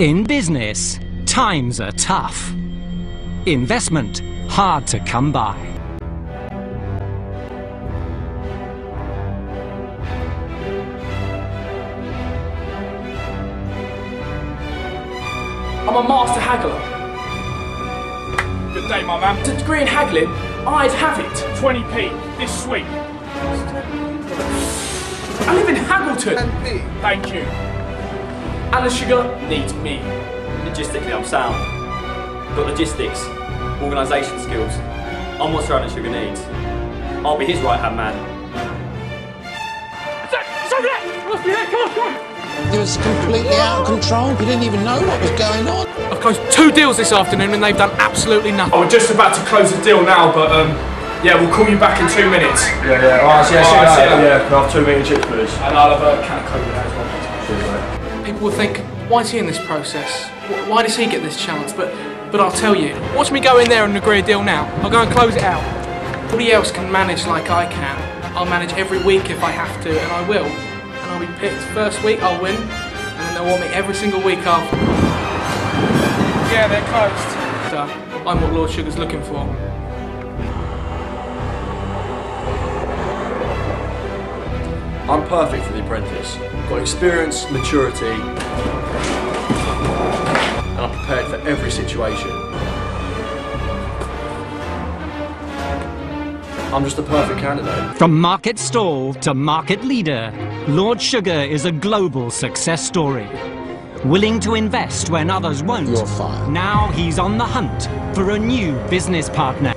In business, times are tough. Investment, hard to come by. I'm a master haggler. Good day, my man. To degree in haggling, I'd have it. 20p this week. I live in Haggleton. Thank you. Alan Sugar needs me. Logistically, I'm sound. Got logistics, organisation skills. I'm what Sir Alan Sugar needs. I'll be his right hand man. It's over there! Must be there, come on, come on! It was completely out of control. You didn't even know what was going on. I've closed two deals this afternoon and they've done absolutely nothing. Oh, we're just about to close the deal now, but um, yeah, we'll call you back in two minutes. Yeah, yeah. Alright, see, Alright, see you see you later. later. Yeah, can I have two meat and chips, please? And I'll have a can of coke with that as well. People will think, why is he in this process? Why does he get this chance? But but I'll tell you, watch me go in there and agree a deal now. I'll go and close it out. Nobody else can manage like I can. I'll manage every week if I have to, and I will. And I'll be picked first week, I'll win, and then they'll want me every single week after. Yeah, they're closed. So I'm what Lord Sugar's looking for. I'm perfect for the apprentice. Got experience, maturity, and I'm prepared for every situation. I'm just the perfect candidate. From market stall to market leader, Lord Sugar is a global success story. Willing to invest when others won't. You're fired. Now he's on the hunt for a new business partner.